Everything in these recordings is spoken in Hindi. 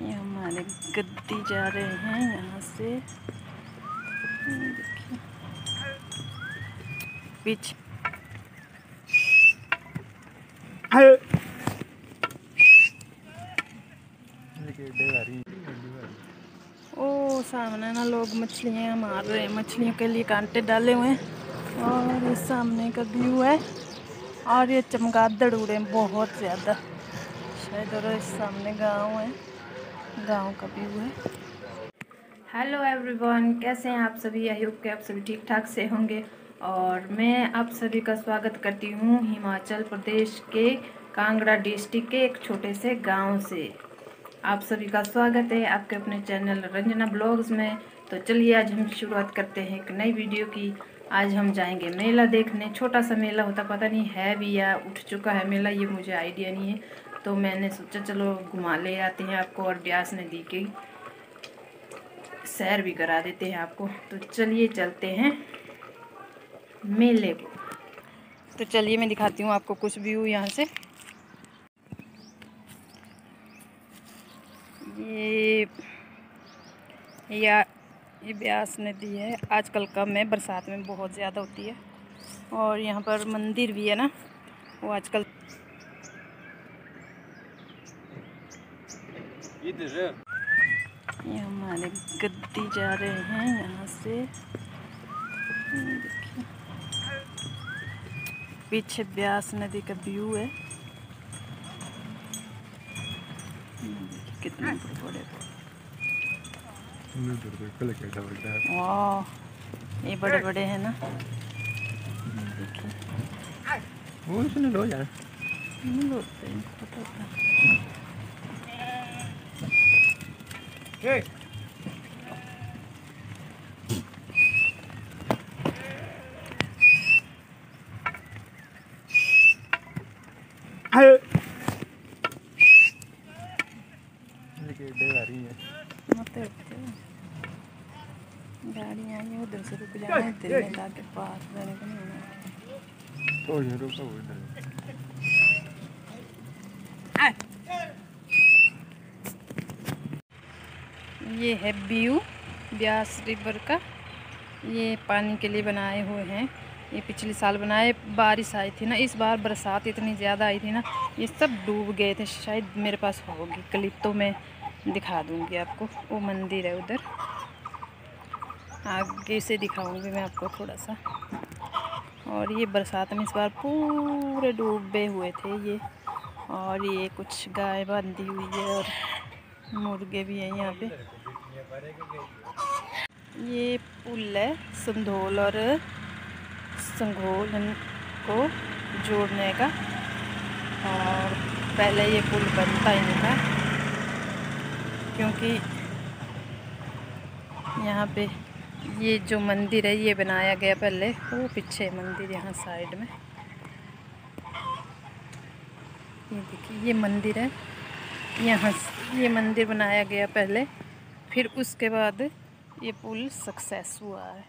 ये हमारे गद्दी जा रहे हैं यहाँ से। पीछे ओ, सामने ना लोग मछलियाँ मार रहे हैं। मछलियों के लिए कांटे डाले हुए हैं। और ये सामने का व्यू है। और ये चमगादड़ उड़े हैं बहुत ज़्यादा। शायद और इस सामने गाँव है। गाँव का व्यू है। हेलो एवरीवन कैसे हैं आप सभी? आई होप के आप सभी ठीक ठाक से होंगे। और मैं आप सभी का स्वागत करती हूँ हिमाचल प्रदेश के कांगड़ा डिस्ट्रिक्ट के एक छोटे से गाँव से। आप सभी का स्वागत है आपके अपने चैनल रंजना ब्लॉग्स में। तो चलिए आज हम शुरुआत करते हैं एक नई वीडियो की। आज हम जाएँगे मेला देखने। छोटा सा मेला होता पता नहीं है भी या उठ चुका है मेला, ये मुझे आइडिया नहीं है। तो मैंने सोचा, चलो घुमा ले आते हैं आपको और ब्यास नदी की सैर भी करा देते हैं आपको। तो चलिए चलते हैं मेले को। तो चलिए मैं दिखाती हूँ आपको कुछ व्यू यहाँ से। ये, या ये ब्यास नदी है। आजकल कम है बरसात में बहुत ज़्यादा होती है। और यहाँ पर मंदिर भी है ना, वो आजकल ये हमारे गद्दी जा रहे हैं यहाँ से। पीछे ब्यास नदी का व्यू है। कितने बड़े बड़े? वाह ये बड़े बड़े हैं ना। देखिए। वो सुन लो यार। नहीं लोटते पता होता है। गाड़ी आई है उधर से रुक जाना है दिल में के पास रहने को नहीं होना। तो ये रुको उधर ये है व्यू ब्यास रिवर का। ये पानी के लिए बनाए हुए हैं। ये पिछले साल बनाए, बारिश आई थी ना, इस बार बरसात इतनी ज़्यादा आई थी ना, ये सब डूब गए थे। शायद मेरे पास होगी क्लिप तो मैं दिखा दूँगी आपको। वो मंदिर है उधर। आगे से दिखाऊँगी मैं आपको थोड़ा सा। और ये बरसात में इस बार पूरे डूबे हुए थे ये। और ये कुछ गाय बांधी हुई है और मुर्गे भी हैं यहाँ पे। ये पुल है संधोल और संघोल को जोड़ने का। और पहले ये पुल बनता ही नहीं था क्योंकि यहाँ पे ये जो मंदिर है, ये बनाया गया पहले, वो पीछे मंदिर यहाँ साइड में। ये देखिए, ये मंदिर है। यहाँ ये मंदिर बनाया गया पहले। फिर उसके बाद ये पुल सक्सेस हुआ है।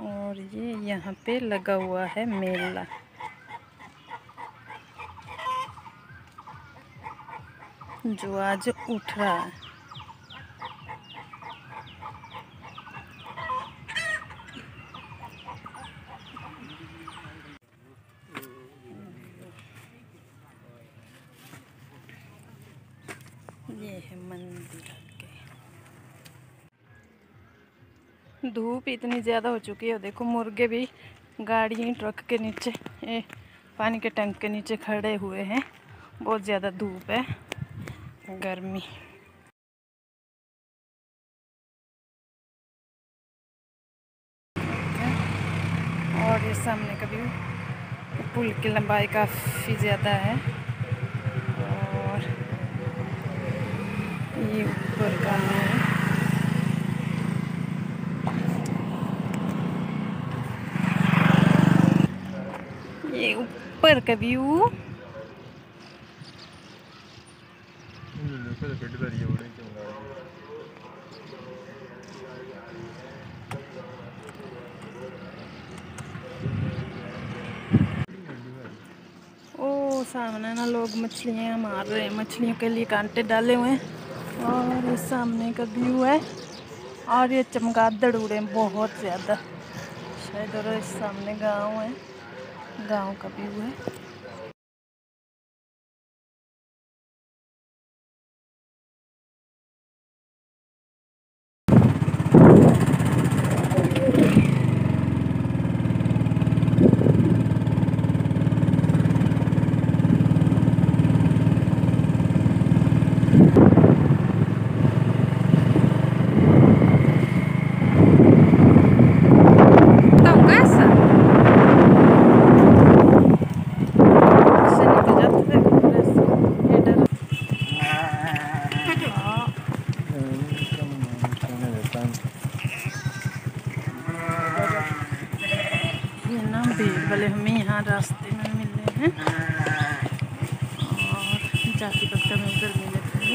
और ये यहाँ पे लगा हुआ है मेला। जो आज उठ रहा है ये है मंदिर के धूप इतनी ज़्यादा हो चुकी है। देखो मुर्गे भी गाड़ी ट्रक के नीचे ए, पानी के टैंक के नीचे खड़े हुए हैं। बहुत ज़्यादा धूप है गर्मी। और ये सामने का पुल की लंबाई काफ़ी ज़्यादा है। और ये ऊपर का है। ऊपर का व्यू ओ सामने ना लोग मछलियाँ मार रहे हैं, मछलियों के लिए कांटे डाले हुए हैं। और ये सामने का व्यू है। और ये चमगादड़ उड़े हैं बहुत ज़्यादा। शायद और सामने गाँव है। गाँव का व्यू है Então, caça? से निकल जाते थे ऊपर ऐसे, ये डर हाँ, ये ना भीड़ वाले हमें यहाँ रास्ते में मिल रहे हैं और जाति पक्का में उधर मिले थे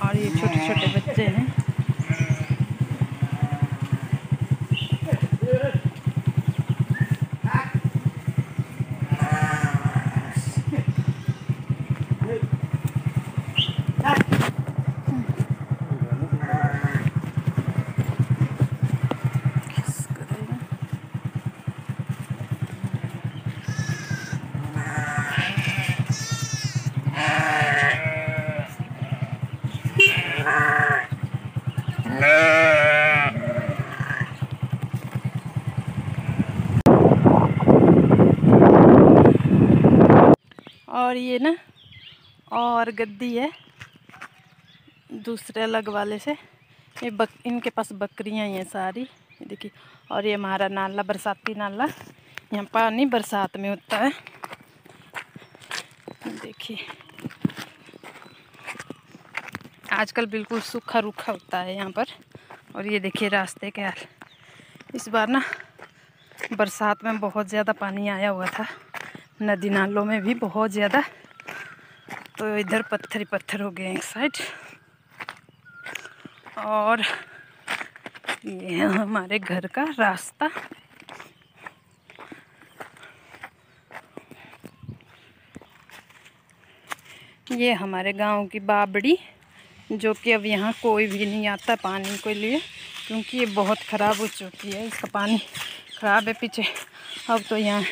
और ये छोटे छोटे बच्चे हैं किस करेगा और ये ना, और गद्दी है, दूसरे अलग वाले से। ये बक, इनके पास बकरियाँ ही सारी देखिए। और ये हमारा नाला, बरसाती नाला, यहाँ पानी बरसात में होता है। देखिए। आजकल बिल्कुल सूखा रूखा होता है यहाँ पर, और ये देखिए रास्ते के हाल। इस बार ना, बरसात में बहुत ज़्यादा पानी आया हुआ था। नदी नालों में भी बहुत ज़्यादा। तो इधर पत्थर ही पत्थर हो गए एक साइड। और ये हमारे घर का रास्ता। ये हमारे गाँव की बाबड़ी, जो कि अब यहाँ कोई भी नहीं आता पानी के लिए, क्योंकि ये बहुत ख़राब हो चुकी है। इसका पानी ख़राब है पीछे। अब तो यहाँ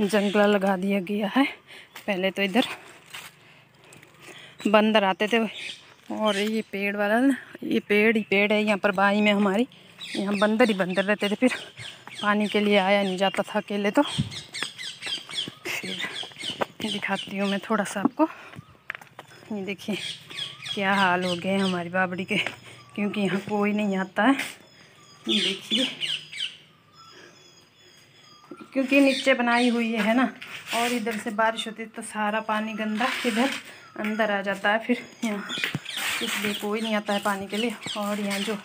जंगला लगा दिया गया है। पहले तो इधर बंदर आते थे। और ये पेड़ वाला ना ये पेड़ ही पेड़ है यहाँ पर बाई में हमारी। यहाँ बंदर ही बंदर रहते थे। फिर पानी के लिए आया, नहीं जाता था अकेले तो। फिर दिखाती हूँ मैं थोड़ा सा आपको। ये देखिए, क्या हाल हो गए हमारी बाबड़ी के। क्योंकि यहाँ कोई नहीं आता है। देखिए। क्योंकि नीचे बनाई हुई है ना? और इधर से बारिश होती है तो सारा पानी गंदा इधर अंदर आ जाता है, फिर यहाँ इसलिए कोई नहीं आता है पानी के लिए। और यहाँ जो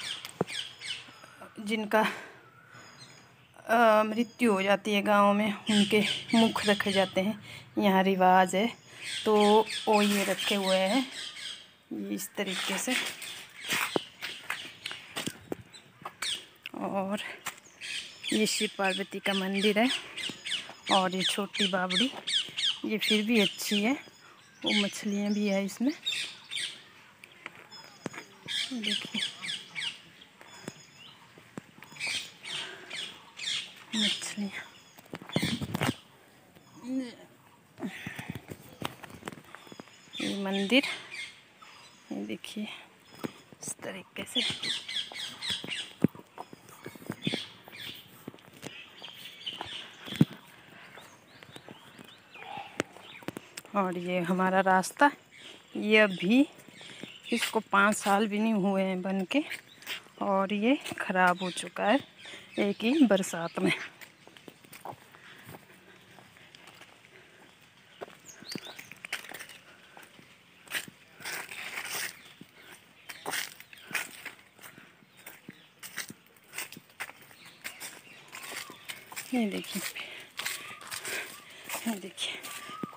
जिनका मृत्यु हो जाती है गाँव में, उनके मुख रखे जाते हैं। यहाँ रिवाज है तो वो ये रखे हुए हैं। इस तरीके से। और ये शिव पार्वती का मंदिर है और ये छोटी बाबड़ी, ये फिर भी अच्छी है। वो मछलियाँ भी है इसमें। देखिए। मछलियाँ। ये मंदिर। ये देखिए, इस तरीके से और ये हमारा रास्ता। ये अभी इसको पाँच साल भी नहीं हुए हैं बन के और ये ख़राब हो चुका है एक ही बरसात में। ये देखिए ये देखिए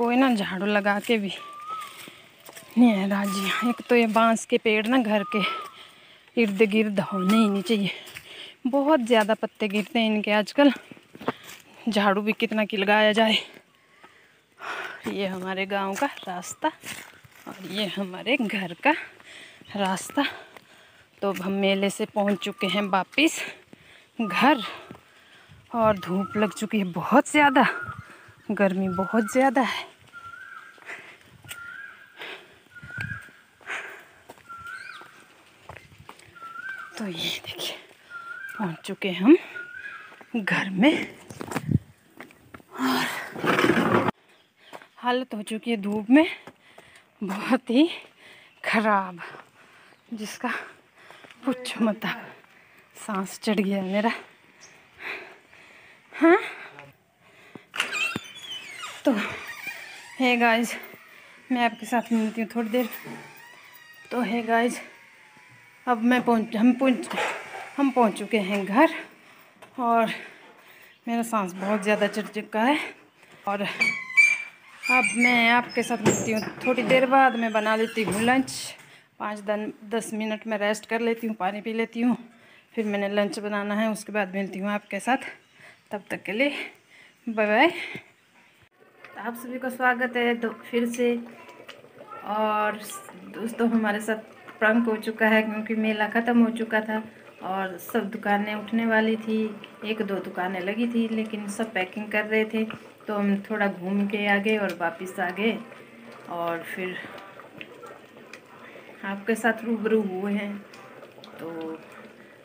कोई ना, झाड़ू लगा के भी। नहीं है राज़ी, एक तो ये बाँस के पेड़ ना घर के इर्द गिर्द होने ही नहीं चाहिए। बहुत ज़्यादा पत्ते गिरते हैं इनके आजकल। झाड़ू भी कितना की लगाया जाए। ये हमारे गाँव का रास्ता और ये हमारे घर का रास्ता। तो अब हम मेले से पहुँच चुके हैं वापिस। घर। और धूप लग चुकी है बहुत ज़्यादा। गर्मी बहुत ज़्यादा है। ये देखिए, पहुँच चुके हम घर में। और हालत हो चुकी है धूप में, बहुत ही खराब, जिसका कुछ मत सांस चढ़ गया मेरा। हाँ? तो है गाइस मैं आपके साथ मिलती हूँ थोड़ी देर। तो है गाइस अब मैं पहुँच, हम पहुँच हम पहुँच चुके हैं घर और मेरा सांस बहुत ज़्यादा चढ़ चुका है और अब मैं आपके साथ मिलती हूँ। थोड़ी देर बाद मैं बना लेती हूँ लंच पाँच दन, दस मिनट में रेस्ट कर लेती हूँ, पानी पी लेती हूँ। फिर मैंने लंच बनाना है, उसके बाद मिलती हूँ आपके साथ। तब तक के लिए बाय बाय आप सभी का स्वागत है तो फिर से। और दोस्तों हमारे साथ प्रंक हो चुका है क्योंकि मेला ख़त्म हो चुका था और सब दुकानें उठने वाली थी। एक दो दुकानें लगी थी, लेकिन सब पैकिंग कर रहे थे। तो हम थोड़ा घूम के आ गए और वापस आ गए और फिर आपके साथ रूबरू हुए हैं। तो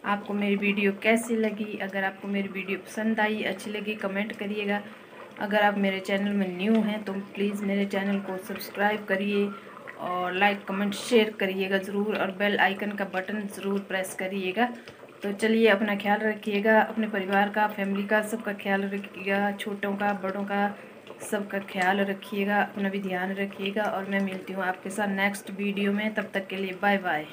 आपको मेरी वीडियो कैसी लगी? अगर आपको मेरी वीडियो पसंद आई, अच्छी लगी कमेंट करिएगा। अगर आप मेरे चैनल में न्यू हैं तो प्लीज़ मेरे चैनल को सब्सक्राइब करिए। और लाइक, कमेंट, शेयर करिएगा ज़रूर और बेल आइकन का बटन ज़रूर प्रेस करिएगा। तो चलिए अपना ख्याल रखिएगा, अपने परिवार का, फैमिली का, सबका ख्याल रखिएगा, छोटों का, बड़ों का, सबका ख्याल रखिएगा, अपना भी ध्यान रखिएगा और मैं मिलती हूँ आपके साथ नेक्स्ट वीडियो में, तब तक के लिए बाय बाय